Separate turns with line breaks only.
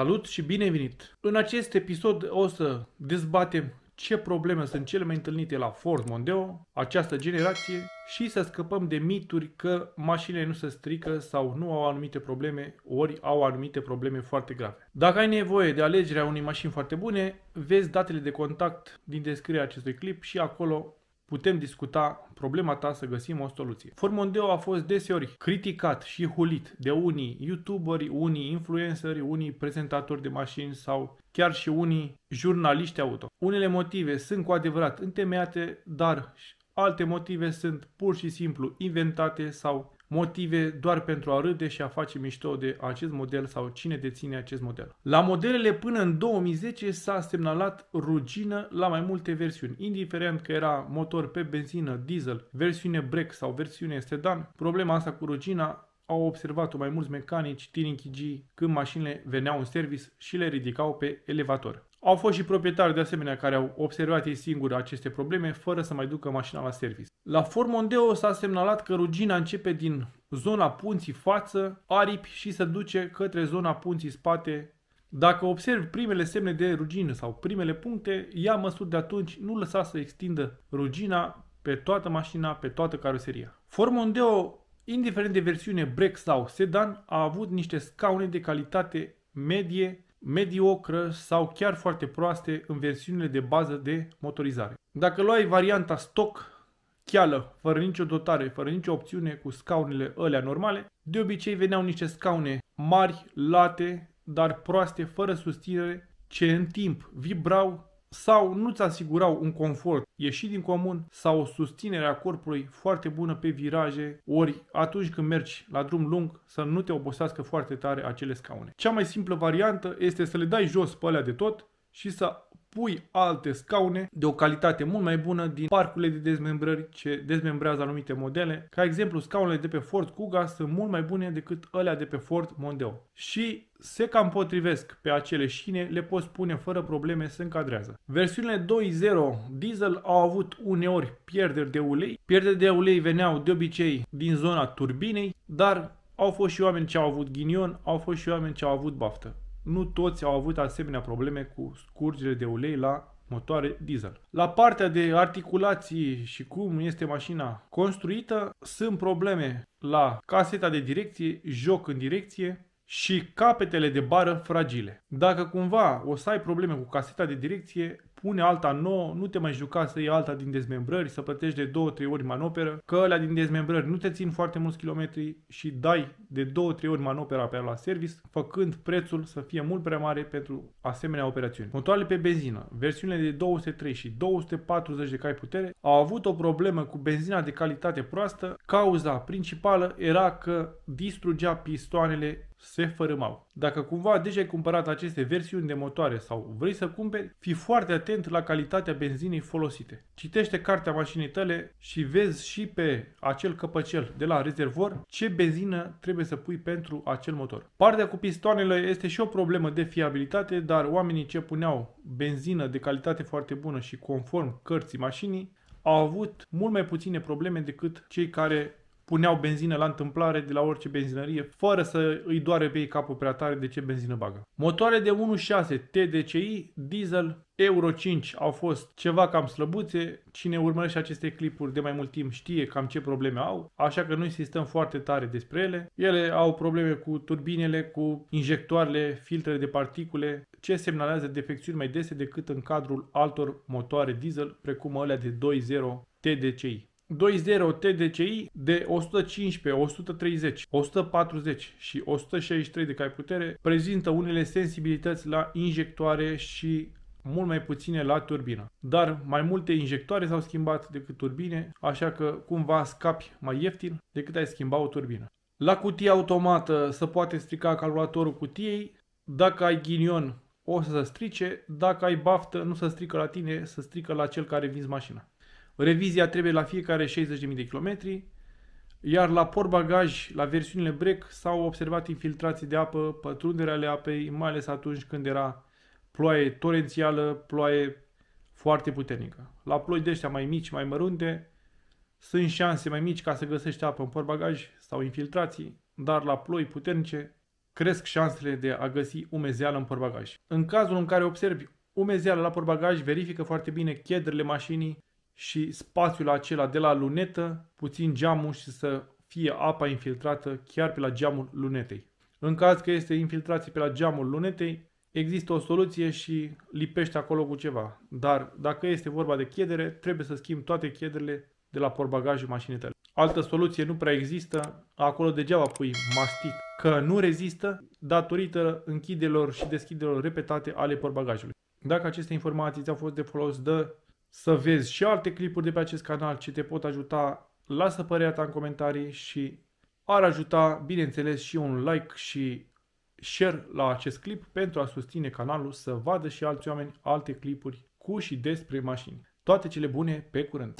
Salut și bine venit! În acest episod o să dezbatem ce probleme sunt cele mai întâlnite la Ford Mondeo, această generație, și să scăpăm de mituri că mașinile nu se strică sau nu au anumite probleme, ori au anumite probleme foarte grave. Dacă ai nevoie de alegerea unei mașini foarte bune, vezi datele de contact din descrierea acestui clip și acolo putem discuta problema ta să găsim o soluție. Formondeo a fost deseori criticat și hulit de unii youtuberi, unii influenceri, unii prezentatori de mașini sau chiar și unii jurnaliști auto. Unele motive sunt cu adevărat întemeiate, dar alte motive sunt pur și simplu inventate sau motive doar pentru a râde și a face mișto de acest model sau cine deține acest model. La modelele până în 2010 s-a semnalat rugină la mai multe versiuni, indiferent că era motor pe benzină, diesel, versiune break sau versiune sedan. Problema asta cu rugina au observat-o mai mulți mecanici Tininchi G când mașinile veneau în service și le ridicau pe elevator. Au fost și proprietari de asemenea care au observat ei singuri aceste probleme fără să mai ducă mașina la service. La Ford Mondeo s-a semnalat că rugina începe din zona punții față, aripi și se duce către zona punții spate. Dacă observi primele semne de rugină sau primele puncte, ia măsuri de atunci, nu lăsa să extindă rugina pe toată mașina, pe toată caroseria. Ford Mondeo, indiferent de versiune break sau sedan, a avut niște scaune de calitate medie mediocră sau chiar foarte proaste în versiunile de bază de motorizare. Dacă luai varianta stock, cheală, fără nicio dotare, fără nicio opțiune cu scaunele alea normale, de obicei veneau niște scaune mari, late, dar proaste, fără susținere, ce în timp vibrau sau nu-ți asigurau un confort ieșit din comun sau o susținere a corpului foarte bună pe viraje, ori atunci când mergi la drum lung să nu te obosească foarte tare acele scaune. Cea mai simplă variantă este să le dai jos pe alea de tot și să pui alte scaune de o calitate mult mai bună din parcurile de dezmembrări ce dezmembrează anumite modele. Ca exemplu, scaunele de pe Ford Kuga sunt mult mai bune decât alea de pe Ford Mondeo. Și se cam potrivesc pe acele șine, le poți pune fără probleme, se încadrează. Versiunile 2.0 diesel au avut uneori pierderi de ulei. Pierderi de ulei veneau de obicei din zona turbinei, dar au fost și oameni ce au avut ghinion, au fost și oameni ce au avut baftă nu toți au avut asemenea probleme cu scurgere de ulei la motoare diesel. La partea de articulații și cum este mașina construită, sunt probleme la caseta de direcție, joc în direcție, și capetele de bară fragile. Dacă cumva o să ai probleme cu caseta de direcție, pune alta nouă, nu te mai juca să iei alta din dezmembrări, să plătești de 2-3 ori manoperă, că alea din dezmembrări nu te țin foarte mulți kilometri și dai de 2-3 ori manopera pe la service, făcând prețul să fie mult prea mare pentru asemenea operațiuni. Motoarele pe benzină, versiunile de 203 și 240 de cai putere, au avut o problemă cu benzina de calitate proastă. Cauza principală era că distrugea pistoanele se fărâmau. Dacă cumva deja ai cumpărat aceste versiuni de motoare sau vrei să cumperi, fii foarte atent la calitatea benzinei folosite. Citește cartea mașinii tale și vezi și pe acel căpăcel de la rezervor ce benzină trebuie să pui pentru acel motor. Partea cu pistoanele este și o problemă de fiabilitate, dar oamenii ce puneau benzină de calitate foarte bună și conform cărții mașinii au avut mult mai puține probleme decât cei care puneau benzină la întâmplare de la orice benzinărie, fără să îi doare pe ei capul prea tare de ce benzină bagă. Motoare de 1.6 TDCi, diesel, Euro 5 au fost ceva cam slăbuțe. Cine urmărește aceste clipuri de mai mult timp știe cam ce probleme au, așa că nu insistăm foarte tare despre ele. Ele au probleme cu turbinele, cu injectoarele, filtrele de particule, ce semnalează defecțiuni mai dese decât în cadrul altor motoare diesel, precum alea de 2.0 TDCi. 2.0 TDCi de 115, 130, 140 și 163 de cai putere prezintă unele sensibilități la injectoare și mult mai puține la turbină. Dar mai multe injectoare s-au schimbat decât turbine, așa că cumva scapi mai ieftin decât ai schimba o turbină. La cutia automată se poate strica calculatorul cutiei, dacă ai ghinion o să se strice, dacă ai baftă nu se strică la tine, se strică la cel care vinzi mașina. Revizia trebuie la fiecare 60.000 de kilometri, iar la portbagaj, la versiunile break, s-au observat infiltrații de apă, pătrunderea ale apei, mai ales atunci când era ploaie torențială, ploaie foarte puternică. La ploi de ăștia mai mici, mai mărunte, sunt șanse mai mici ca să găsești apă în portbagaj sau infiltrații, dar la ploi puternice cresc șansele de a găsi umezeală în portbagaj. În cazul în care observi umezeală la portbagaj, verifică foarte bine chedrele mașinii și spațiul acela de la lunetă, puțin geamul și să fie apa infiltrată chiar pe la geamul lunetei. În caz că este infiltrație pe la geamul lunetei, există o soluție și lipește acolo cu ceva. Dar dacă este vorba de chiedere, trebuie să schimbi toate chiedrele de la portbagajul mașinii tale. Altă soluție nu prea există, acolo degeaba pui mastic, că nu rezistă datorită închidelor și deschidelor repetate ale portbagajului. Dacă aceste informații ți-au fost de folos, dă să vezi și alte clipuri de pe acest canal ce te pot ajuta, lasă părerea ta în comentarii și ar ajuta, bineînțeles, și un like și share la acest clip pentru a susține canalul să vadă și alți oameni alte clipuri cu și despre mașini. Toate cele bune, pe curând!